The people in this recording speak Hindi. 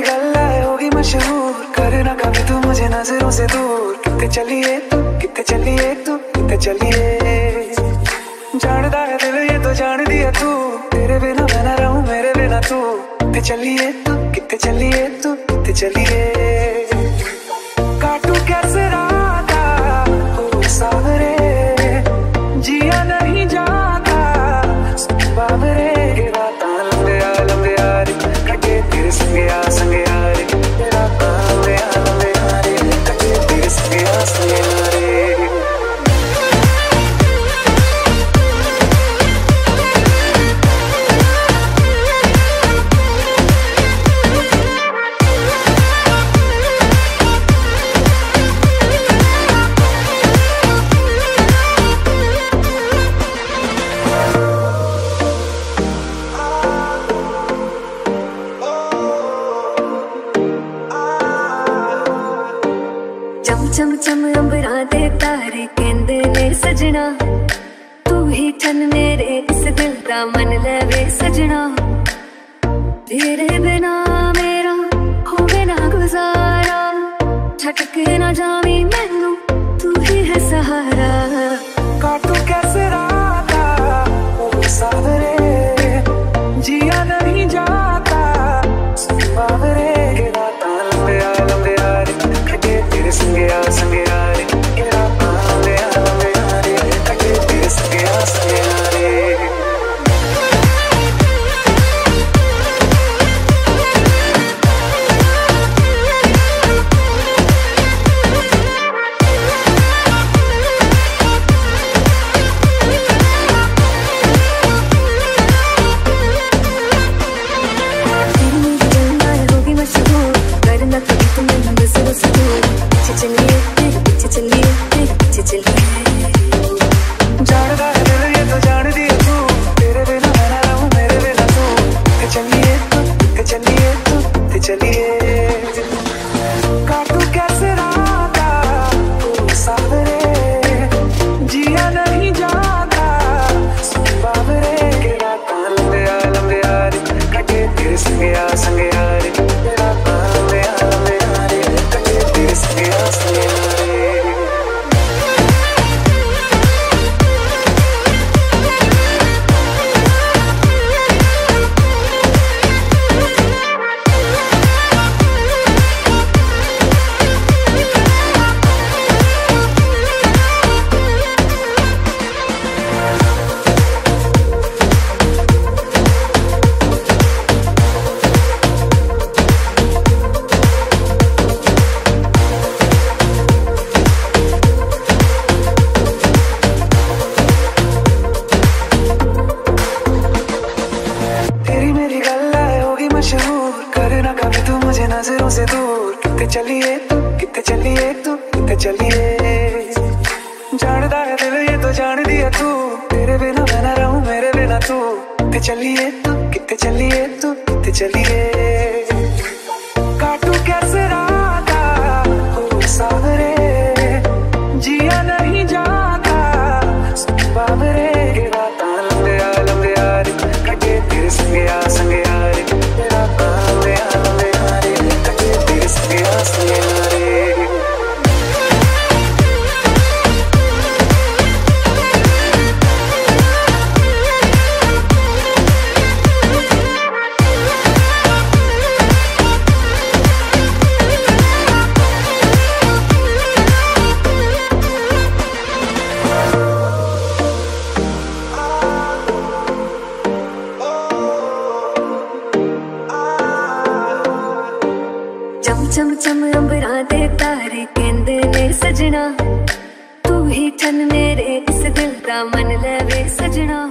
गल्ला होगी मशहूर। करना कभी तू मुझे नज़रों से दूर। कितने चलिए तू, कितने चलिए तू, कितने चलिए। जानदा है दिल ये तो जान दिया तू। तेरे बिना मैं ना रहूँ, मेरे बिना तू। कितने चलिए तू, कितने चलिए तू, कितने चलिए। ਚਮ ਅੰਬਰਾਂ ਦੇ ਤਾਰੇ ਕਹਿੰਦੇ ਨੇ ਸਜਣਾ ਤੂੰ ਹੀ ਚੰਨ ਮੇਰੇ ਇਸ ਦਿਲ ਦਾ ਮਨ ਲੈ ਵੇ ਸਜਣਾ ਤੇਰੇ ਬਿਨਾ ਮੇਰਾ ਹੋਵੇ ਨਾ ਗੁਜ਼ਾਰਾ ਛਟਕ ਨਾ ਜਾਵੀਂ ਮੈਨੂੰ ਤੂੰ ਹੀ ਹੈ ਸਹਾਰਾ ਕਾਟੂ ਕੈਸੇ ਰਾਤਾ ਉਹ ਸਾਦਰੇ चलिए। से दूर, कितने चलिए तू, कितने चलिए तू, कितने चलिए। जानदा है दिल, ये तो जान दिया तू। तेरे बिना मैं ना रहूँ, मेरे बिना तू। कितने चलिए तू, कितने चलिए तू, कितने चलिए। ਦੇ ਤਾਰੇ ਕਹਿੰਦੇ ਨੇ ਸਜਣਾ ਤੂੰ ਹੀ ਚੰਨ ਮੇਰੇ ਇਸ ਦਿਲ ਦਾ ਮਨ ਲੈ ਵੇ ਸਜਣਾ